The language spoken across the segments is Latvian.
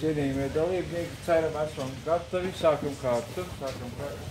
Cienījamie dalībnieki, ceram, esam gatavi. Sākam kārtu. Sākam kārtu.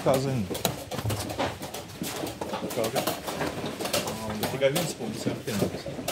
показываем. Как? Дофига винс, по-моему,